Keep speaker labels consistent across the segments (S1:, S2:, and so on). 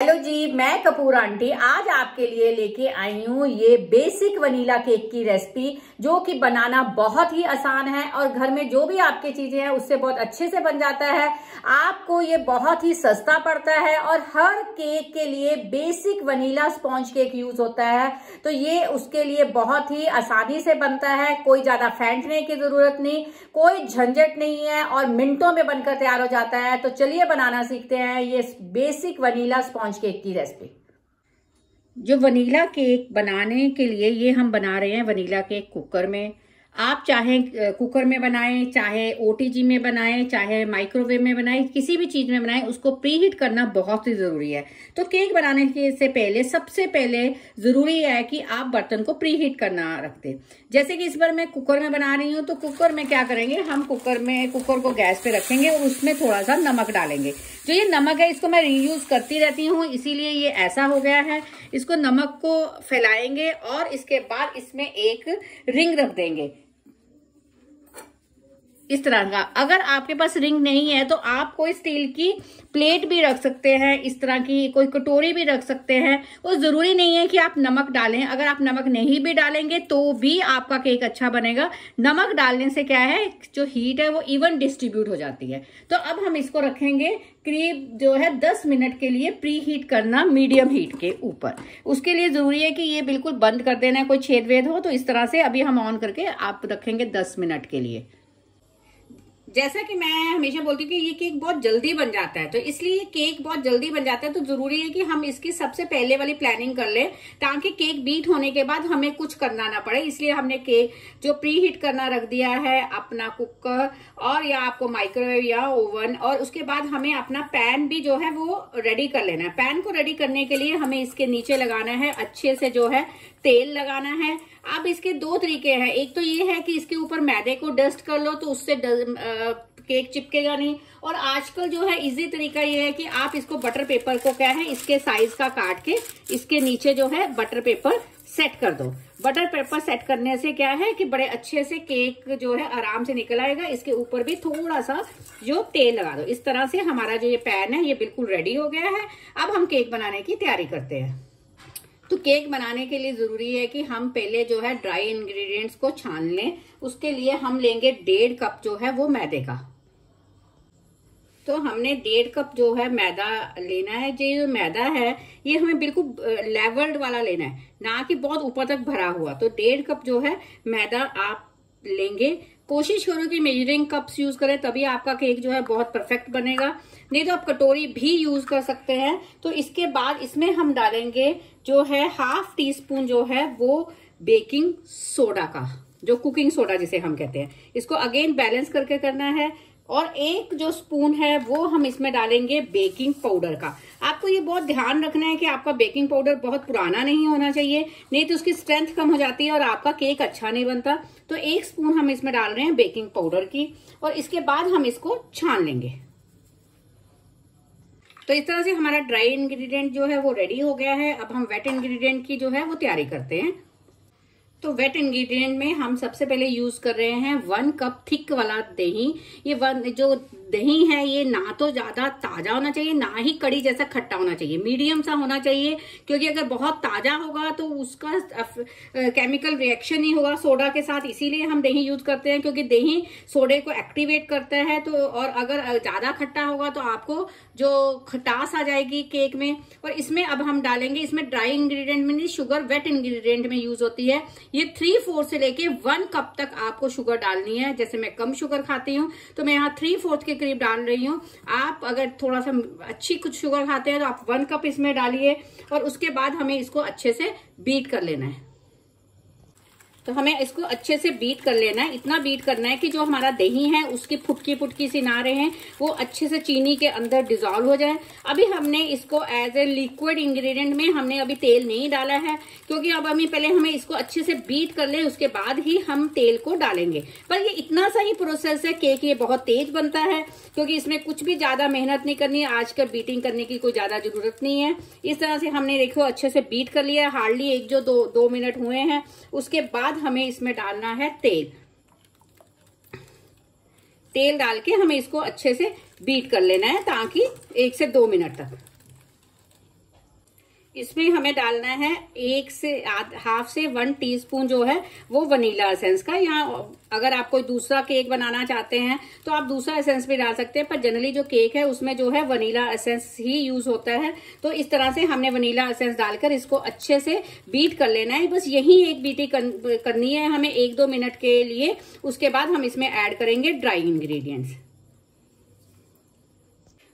S1: Hello जी, मैं Kapoor aunty. आज आपके लिए लेके आई हूँ ये बेसिक वनीला केक की रेसिपी, जो कि बनाना बहुत ही आसान है और घर में जो भी आपके चीज़ें हैं, उससे बहुत अच्छे से बन जाता है। आपको ये बहुत ही सस्ता पड़ता है और हर केक के लिए basic vanilla sponge cake use होता है। तो ये उसके लिए बहुत ही आसानी से बनता है, कोई ज़्यादा फेंटने की ज़रूरत नहीं, कोई झंझट नहीं है और मिनटों में बनकर तैयार हो जाता है। तो चलिए बनाना सीखते हैं ये basic vanilla sponge sponge cake की रेसिपी जो वनीला केक बनाने के लिए ये हम बना रहे हैं, वनीला केक कुकर में। आप चाहे कुकर में बनाएँ, चाहे ओटीजी में बनाएँ, चाहे माइक्रोवेव में बनाएँ, किसी भी चीज़ में बनाएँ, उसको प्रीहीट करना बहुत ही ज़रूरी है। तो केक बनाने के से पहले, सबसे पहले ज़रूरी है कि आप बर्तन को प्रीहीट करना रख रखते। जैसे कि इस बार मैं कुकर में बना रही हूँ तो कुकर में क्या करेंगे? हम कुकर में, कुकर को गैस पे रखेंगे और उसमें थोड़ा सा नमक डालेंगे। जो ये नमक है, इसको मैं रीयूज करती रहती हूँ, इसीलिए ये ऐसा हो गया है। इसको नमक को फैलाएँगे और इसके बाद इसमें एक रिंग रख देंगे। इस तरह का। अगर आपके पास रिंग नहीं है तो आप कोई स्टील की प्लेट भी रख सकते हैं, इस तरह की कोई कटोरी भी रख सकते हैं। वो ज़रूरी नहीं है कि आप नमक डालें। अगर आप नमक नहीं भी डालेंगे तो भी आपका केक अच्छा बनेगा। नमक डालने से क्या है, जो हीट है, वो इवन डिस्ट्रीब्यूट हो जाती है। तो अब हम इसको रखेंगे करीब जो है 10 मिनट के लिए प्री हीट करना मीडियम हीट के ऊपर। उसके लिए ज़रूरी है कि ये बिल्कुल बंद कर देना है, कोई छेद वेद हो तो इस तरह से अभी हम ऑन करके आप रखेंगे दस मिनट के लिए। जैसा कि मैं हमेशा बोलती हूँ कि ये केक बहुत जल्दी बन जाता है तो इसलिए ये केक बहुत जल्दी बन जाता है। तो ज़रूरी है कि हम इसकी सबसे पहले वाली प्लानिंग कर लें, ताकि केक बीट होने के बाद हमें कुछ करना ना पड़े। इसलिए हमने केक जो प्री हीट करना रख दिया है, अपना कुकर और या आपको माइक्रोवेव या ओवन और उसके बाद हमें अपना पैन भी जो है वो रेडी कर लेना है। पैन को रेडी करने के लिए हमें इसके नीचे लगाना है, अच्छे से जो है तेल लगाना है। अब इसके दो तरीके हैं। एक तो ये है कि इसके ऊपर मैदे को डस्ट कर लो तो उससे केक चिपकेगा नहीं। और आजकल जो है इजी तरीका ये है कि आप इसको बटर पेपर को क्या है, इसके साइज़ का काट के इसके नीचे जो है बटर पेपर सेट कर दो। बटर पेपर सेट करने से क्या है कि बड़े अच्छे से केक जो है आराम से निकल आएगा। इसके ऊपर भी थोड़ा सा जो तेल लगा दो। इस तरह से हमारा जो ये पैन है, ये बिल्कुल रेडी हो गया है। अब हम केक बनाने की तैयारी करते हैं। तो केक बनाने के लिए ज़रूरी है कि हम पहले जो है ड्राई इंग्रेडिएंट्स को छान लें। उसके लिए हम लेंगे डेढ़ कप जो है वो मैदे का। तो हमने डेढ़ कप जो है मैदा लेना है, जो मैदा है, ये हमें बिल्कुल लेवल्ड वाला लेना है, ना कि बहुत ऊपर तक भरा हुआ। तो डेढ़ कप जो है मैदा आप लेंगे। कोशिश करो कि मेजरिंग कप्स यूज़ करें, तभी आपका केक जो है बहुत परफेक्ट बनेगा। नहीं तो आप कटोरी भी यूज़ कर सकते हैं। तो इसके बाद इसमें हम डालेंगे जो है हाफ़ टी स्पून जो है वो बेकिंग सोडा का, जो कुकिंग सोडा जिसे हम कहते हैं। इसको अगेन बैलेंस करके करना है। और एक जो स्पून है, वो हम इसमें डालेंगे बेकिंग पाउडर का। आपको ये बहुत ध्यान रखना है कि आपका बेकिंग पाउडर बहुत पुराना नहीं होना चाहिए, नहीं तो उसकी स्ट्रेंथ कम हो जाती है और आपका केक अच्छा नहीं बनता। तो एक स्पून हम इसमें डाल रहे हैं बेकिंग पाउडर की और इसके बाद हम इसको छान लेंगे। तो इस तरह से हमारा ड्राई इंग्रेडिएंट जो है, वो रेडी हो गया है। अब हम वेट इंग्रेडिएंट की जो है, वो तैयारी करते हैं। तो वेट इंग्रेडिएंट में हम सबसे पहले यूज़ कर रहे हैं वन कप थिक वाला दही। ये वन जो दही है ये, ना तो ज़्यादा ताज़ा होना चाहिए, ना ही कड़ी जैसा खट्टा होना चाहिए, मीडियम सा होना चाहिए, क्योंकि अगर बहुत ताज़ा होगा तो उसका केमिकल रिएक्शन ही होगा सोडा के साथ, इसीलिए हम दही यूज़ करते हैं, क्योंकि दही सोडे को एक्टिवेट करता है तो और अगर ज़्यादा खट्टा होगा तो आपको जो खटास आ जाएगी केक में, और इसमें अब हम डालेंगे, इसमें ड्राई इंग्रेडिएंट में नहीं शुगर वेट इंग्रेडिएंट में यूज़ होती है, ये थ्री फोर्थ से लेके वन कप तक आपको शुगर डालनी है, जैसे मैं कम शुगर खाती हूँ तो मैं यहाँ थ्री फोर्थ के करीब डाल रही हूँ। आप अगर थोड़ा सा अच्छी कुछ शुगर खाते हैं तो आप वन कप इसमें डालिए और उसके बाद हमें इसको अच्छे से बीट कर लेना है। तो हमें इसको अच्छे से बीट कर लेना है। इतना बीट करना है कि जो हमारा दही है, उसकी फुटकी फुटकी सी ना रहे वो अच्छे से चीनी के अंदर डिजोल्व हो जाए। अभी हमने इसको एज ए लिक्विड इंग्रेडिएंट में हमने अभी तेल नहीं डाला है, क्योंकि अब हमें पहले हमें इसको अच्छे से बीट कर ले, उसके बाद ही हम तेल को डालेंगे। पर ये इतना सा ही प्रोसेस है केक ये बहुत तेज बनता है, क्योंकि इसमें कुछ भी ज़्यादा मेहनत नहीं करनी है आजकल बीटिंग करने की कोई ज़्यादा ज़रूरत नहीं है। इस तरह से हमने देखो, अच्छे से बीट कर लिया हार्डली एक जो दो दो मिनट हुए हैं। उसके हमें इसमें डालना है तेल। तेल डाल के हमें इसको अच्छे से बीट कर लेना है ताकि एक से दो मिनट तक। इसमें हमें डालना है एक से हाफ़ से वन टीस्पून जो है, वो वनीला एसेंस का। या अगर आप कोई दूसरा केक बनाना चाहते हैं तो आप दूसरा एसेंस भी डाल सकते हैं, पर जनरली जो केक है, उसमें जो है वनीला एसेंस ही यूज़ होता है। तो इस तरह से हमने वनीला एसेंस डालकर इसको अच्छे से बीट कर लेना है। बस यही एक बीटी करनी है हमें एक दो मिनट के लिए। उसके बाद हम इसमें ऐड करेंगे ड्राई इंग्रेडिएंट्स।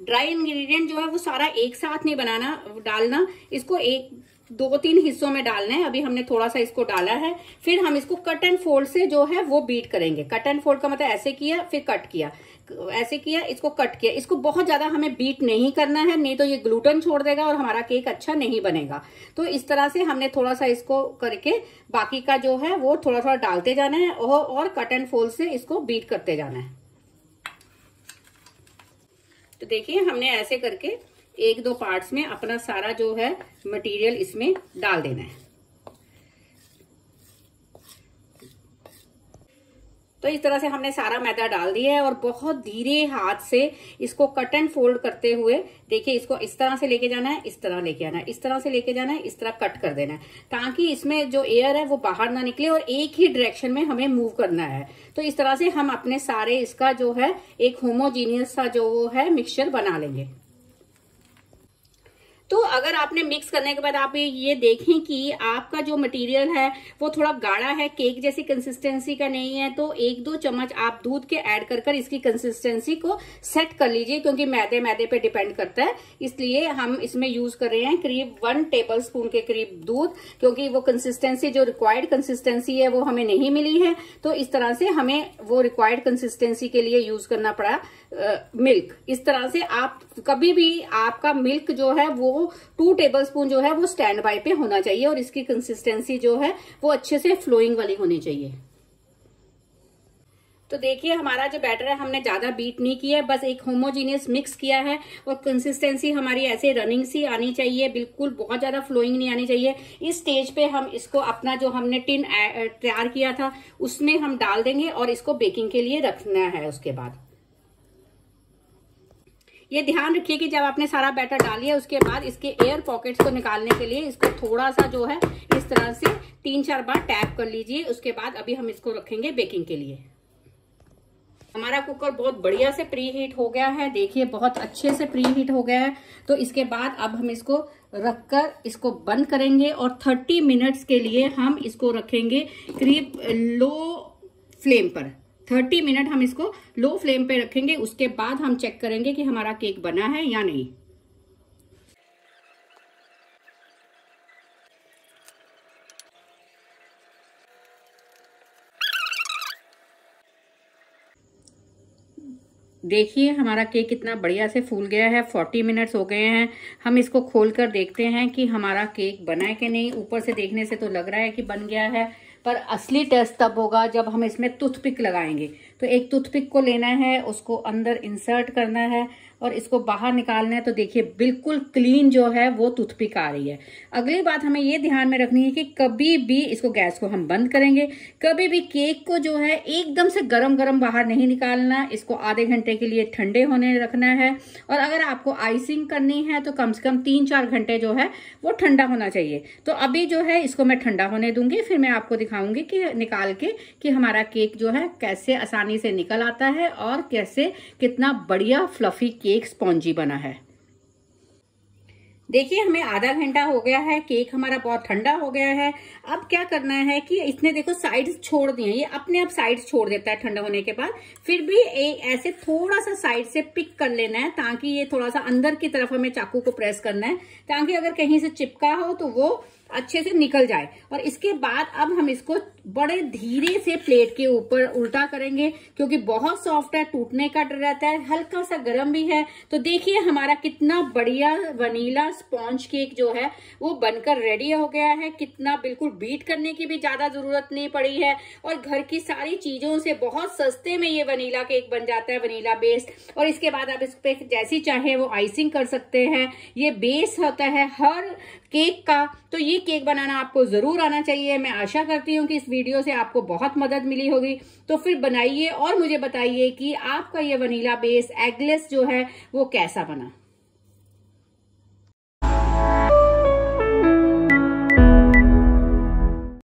S1: ड्राई इंग्रेडिएंट जो है वो सारा एक साथ नहीं बनाना, डालना। इसको एक, दो, तीन हिस्सों में डालना है। अभी हमने थोड़ा सा इसको डाला है। फिर हम इसको कट एंड फोल्ड से जो है वो बीट करेंगे। कट एंड फोल्ड का मतलब ऐसे किया, फिर कट किया। ऐसे किया, इसको कट किया। इसको बहुत ज़्यादा हमें बीट नहीं करना है, नहीं तो ये ग्लूटन छोड़ देगा और हमारा केक अच्छा नहीं बनेगा। तो इस तरह से हमने थोड़ा सा इसको करके बाकी का जो है वो थोड़ा थोड़ा डालते जाना है और कट एंड फोल्ड से इसको बीट करते जाना है। तो देखिए, हमने ऐसे करके एक दो पार्ट्स में अपना सारा जो है मटेरियल इसमें डाल देना है। तो इस तरह से हमने सारा मैदा डाल दिया है और बहुत धीरे हाथ से इसको कट एंड फोल्ड करते हुए, देखिए इसको इस तरह से लेके जाना है, इस तरह लेके आना है, इस तरह से लेके जाना है, इस तरह कट कर देना है, ताकि इसमें जो एयर है वो बाहर ना निकले और एक ही डायरेक्शन में हमें मूव करना है। तो इस तरह से हम अपने सारे इसका जो है, एक होमोजीनियस सा जो है मिक्सचर बना लेंगे। तो अगर आपने मिक्स करने के बाद आप ये देखें कि आपका जो मटेरियल है, वो थोड़ा गाढ़ा है केक जैसी कंसिस्टेंसी का नहीं है तो एक दो चम्मच आप दूध के ऐड कर कर इसकी कंसिस्टेंसी को सेट कर लीजिए, क्योंकि मैदे मैदे पे डिपेंड करता है। इसलिए हम इसमें यूज़ कर रहे हैं करीब वन टेबल स्पून के करीब दूध, क्योंकि वो कंसिस्टेंसी जो रिक्वायर्ड कंसिस्टेंसी है, वो हमें नहीं मिली है। तो इस तरह से हमें वो रिक्वायर्ड कंसिस्टेंसी के लिए यूज़ करना पड़ा। मिल्क इस तरह से आप कभी भी आपका मिल्क जो है वो टू टेबल स्पून जो है वो स्टैंड बाय पे होना चाहिए और इसकी कंसिस्टेंसी जो है वो अच्छे से फ्लोइंग वाली होनी चाहिए। तो देखिए, हमारा जो बैटर है, हमने ज़्यादा बीट नहीं किया है, बस एक होमोजीनियस मिक्स किया है और कंसिस्टेंसी हमारी ऐसे रनिंग सी आनी चाहिए, बिल्कुल बहुत ज़्यादा फ्लोइंग नहीं आनी चाहिए। इस स्टेज पे हम इसको अपना जो हमने टिन तैयार किया था, उसमें हम डाल देंगे और इसको बेकिंग के लिए रखना है उसके बाद। ये ध्यान रखिए कि जब आपने सारा बैटर डाल लिया, उसके बाद इसके एयर पॉकेट्स को निकालने के लिए इसको थोड़ा सा जो है, इस तरह से तीन चार बार टैप कर लीजिए। उसके बाद अभी हम इसको रखेंगे बेकिंग के लिए। हमारा कुकर बहुत बढ़िया से प्री हीट हो गया है। देखिए, बहुत अच्छे से प्री हीट हो गया है। तो इसके बाद अब हम इसको रखकर इसको बंद करेंगे और 30 मिनट्स के लिए हम इसको रखेंगे करीब लो फ्लेम पर। थर्टी मिनट हम इसको लो फ्लेम पे रखेंगे, उसके बाद हम चेक करेंगे कि हमारा केक बना है या नहीं। देखिए, हमारा केक कितना बढ़िया से फूल गया है 40 मिनट्स हो गए हैं। हम इसको खोलकर देखते हैं कि हमारा केक बना है कि नहीं। ऊपर से देखने से तो लग रहा है कि बन गया है। पर असली टेस्ट तब होगा जब हम इसमें टूथपिक लगाएँगे। तो एक टूथपिक को लेना है, उसको अंदर इंसर्ट करना है और इसको बाहर निकालना है तो देखिए बिल्कुल क्लीन जो है, वो टूथपिक आ रही है। अगली बात हमें ये ध्यान में रखनी है कि कभी भी इसको गैस को हम बंद करेंगे। कभी भी केक को जो है, एकदम से गरम गरम बाहर नहीं निकालना, इसको आधे घंटे के लिए ठंडे होने रखना है। और अगर आपको आइसिंग करनी है तो कम से कम तीन चार घंटे जो है, वो ठंडा होना चाहिए। तो अभी जो है, इसको मैं ठंडा होने दूँगी, फिर मैं आपको दिखाऊँगी कि निकाल के, कि हमारा केक जो है, कैसे आसानी से निकल आता है और कैसे कितना बढ़िया फ्लफी केक केक स्पॉन्जी बना है। देखिए, हमें आधा घंटा हो गया है, केक हमारा बहुत ठंडा हो गया है। अब क्या करना है कि इसने देखो साइड्स छोड़ दिए ये अपने आप साइड्स छोड़ देता है ठंडा होने के बाद। फिर भी एक ऐसे थोड़ा सा साइड से पिक कर लेना है ताकि ये थोड़ा सा अंदर की तरफ़ हमें चाकू को प्रेस करना है। ताकि अगर कहीं से चिपका हो तो वो अच्छे से निकल जाए। और इसके बाद अब हम इसको बड़े धीरे से प्लेट के ऊपर उल्टा करेंगे, क्योंकि बहुत सॉफ्ट है, टूटने का डर रहता है हल्का सा गर्म भी है। तो देखिए हमारा कितना बढ़िया वनीला स्पॉन्ज केक जो है, वो बनकर रेडी हो गया है। कितना बिल्कुल बीट करने की भी ज़्यादा ज़रूरत नहीं पड़ी है। और घर की सारी चीज़ों से बहुत सस्ते में ये वनीला केक बन जाता है, वनीला बेस्ड और इसके बाद आप इस पे जैसी चाहे वो आइसिंग कर सकते हैं। ये बेस होता है हर केक का। तो ये केक बनाना आपको ज़रूर आना चाहिए। मैं आशा करती हूँ कि इस वीडियो से आपको बहुत मदद मिली होगी। तो फिर बनाइए और मुझे बताइए कि आपका ये वनीला बेस, एगलेस जो है, वो कैसा बना?